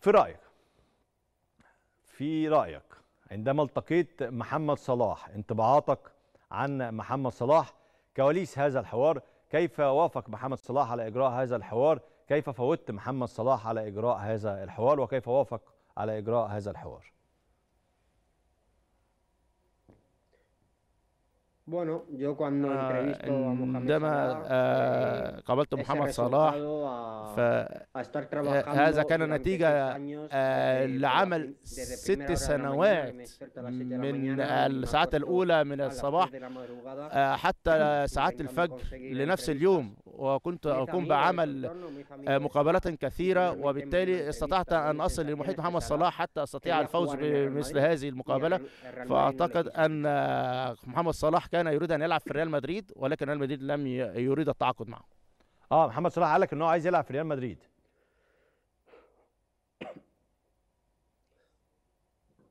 في رأيك في رأيك عندما التقيت محمد صلاح انطباعاتك عن محمد صلاح كواليس هذا الحوار كيف وافق محمد صلاح على إجراء هذا الحوار؟ كيف فوتت محمد صلاح على إجراء هذا الحوار؟ وكيف وافق على إجراء هذا الحوار؟ Bueno, yo cuando ah, عندما a Salah, قابلت محمد صلاح ف... هذا كان نتيجة لعمل ست سنوات من الساعات الأولى من الصباح حتى ساعات الفجر لنفس اليوم وكنت أقوم بعمل آه، مقابلات كثيرة وبالتالي استطعت أن أصل لمحيط محمد. صلاح حتى أستطيع الفوز بمثل هذه المقابلة le فأعتقد. أن محمد صلاح كان يريد أن يلعب في ريال مدريد ولكن ريال مدريد لم ي- يريد التعاقد معه آه محمد صلاح قال لك إن هو عايز يلعب في ريال مدريد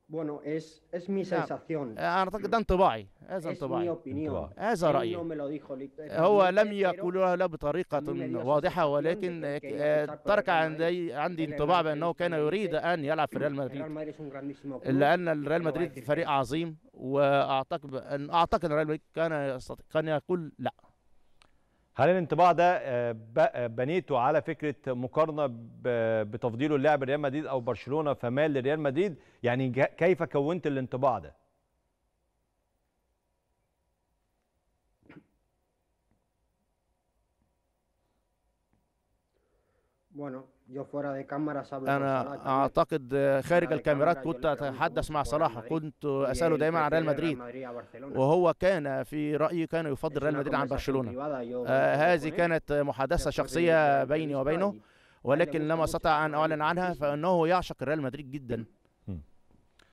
Bueno, es, es mi نعم. sensación. آه، أعتقد ده انطباعي هذا انطباعي. هذا رأيي. lit- هو لم يقولها لا بطريقة واضحة ولكن ترك عندي عندي انطباع بأنه كان يريد أن يلعب في ريال مدريد. لأن a مدريد فريق. عظيم وأعتقد أن أعتقد أن الريال مدريد كان يستطيع كان يقول لا. هل الانطباع ده آه، آه، بنيته على فكرة مقارنة ب- بتفضيله للاعب ريال مدريد أو برشلونة فمال لريال مدريد؟ يعني كيف كونت الانطباع ده؟ أنا. أعتقد خارج الكاميرات كنت أتحدث مع صلاح كنت أسأله él دائما عن ريال مدريد. وهو كان في رأيي كان يفضل ريال مدريد عن برشلونة آه، هذه كانت محادثة شخصية بيني وبينه ولكن gusta لم mucho أستطع أن أعلن عنها. فإنه يعشق ريال مدريد جدا